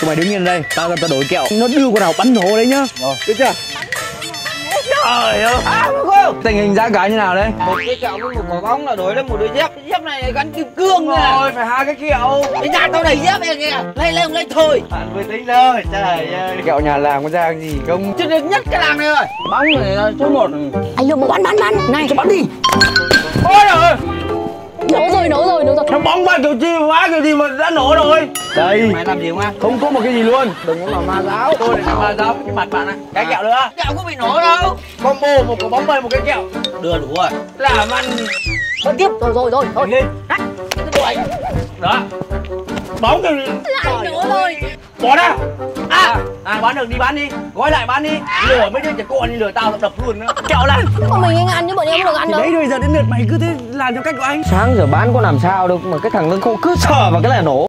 tụi mày đứng yên đây tao tao đổi kẹo. Nó đưa quả nào bắn nổ đấy nhá. Rồi. biết chưa? Trời ơi. À, tình hình giá cả như nào đấy một cái kẹo với một quả bóng là đổi lên một đôi dép. Cái dép này gắn kim cương nè. rồi phải hai cái kẹo. Cái nhà tao đầy dép này kìa lấy lên lấy thôi. Bạn vừa tính thôi trời ơi. Kẹo nhà làm có ra gì không? Chứ được nhất cái làng này rồi. Bóng này số một. Anh lương bắn bắn bắn. Này cho bắn đi nó bóng quá kiểu chi quá kiểu gì mà đã nổ rồi. Đây. Mày làm gì không ăn không có một cái gì luôn. Đừng có mà ma giáo. Tôi để làm giáo cái mặt bạn này cái kẹo nữa. Kẹo có bị nổ đâu. Combo một quả bóng bay một cái kẹo. Đưa đủ rồi. Làm ăn. Thôi tiếp rồi rồi rồi thôi. Lên đó. Bóng thì lại nổ rồi bỏ ra. À à. bán được đi bán đi. Gói lại bán đi. Lừa mấy đứa trẻ con đi lừa tao đập luôn nữa. Kẹo này nhưng mà mình anh ăn chứ bọn em không được ăn đâu. đấy rồi giờ đến lượt mày cứ thế làm theo cách của anh. Sáng giờ bán có làm sao đâu mà cái thằng khô cứ sờ vào cái là nổ